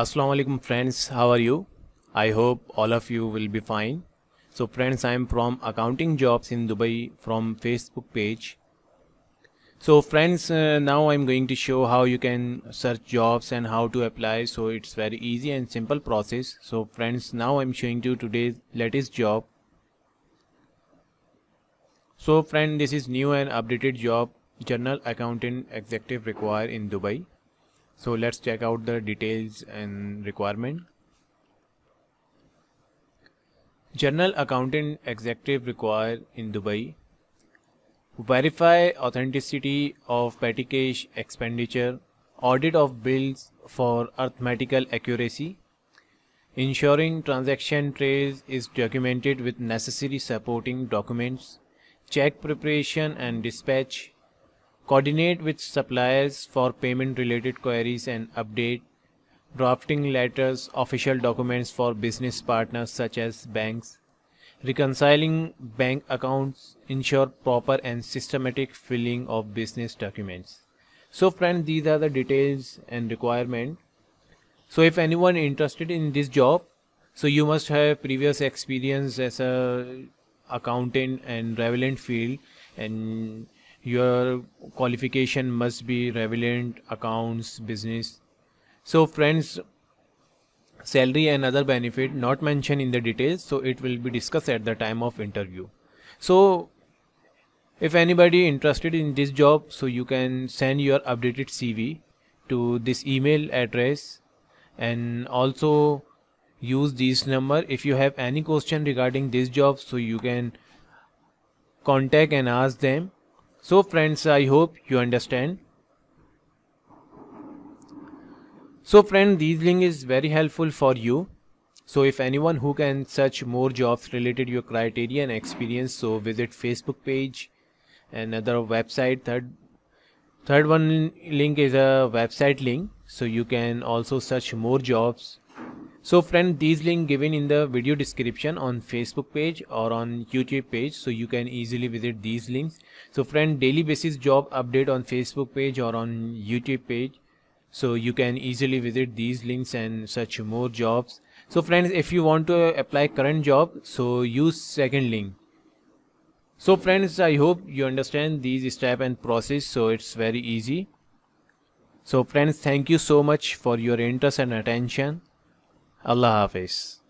Assalamu alaikum friends. How are you? I hope all of you will be fine. So friends I am from accounting jobs in Dubai from Facebook page. So friends uh, now I'm going to show how you can search jobs and how to apply. So it's very easy and simple process. So friends now I'm showing you today's latest job. So friend this is new and updated job. General accountant executive required in Dubai so let's check out the details and requirement. General accountant executive required in dubai. Verify authenticity of petty cash expenditure. Audit of bills for arithmetical accuracy. Ensuring transaction trace is documented with necessary supporting documents. Check preparation and dispatch coordinate with suppliers for payment related queries and update, drafting letters, official documents for business partners such as banks, reconciling bank accounts, ensure proper and systematic filling of business documents. So friends, these are the details and requirement. So if anyone interested in this job, so you must have previous experience as a accountant and relevant field and your qualification must be relevant accounts business. So friends salary and other benefit not mentioned in the details so it will be discussed at the time of interview. So if anybody interested in this job so you can send your updated cv to this email address and also use this number. If you have any question regarding this job so you can contact and ask them so friends, I hope you understand. So friend, this link is very helpful for you. So if anyone who can search more jobs related to your criteria and experience, so visit Facebook page and other website. Third, third one link is a website link. So you can also search more jobs so friend these link given in the video description on facebook page or on youtube page. So you can easily visit these links. So friend daily basis job update on facebook page or on youtube page. So you can easily visit these links and search more jobs. So friends if you want to apply current job so use second link. So friends i hope you understand these step and process so it's very easy. So friends thank you so much for your interest and attention Hafiz.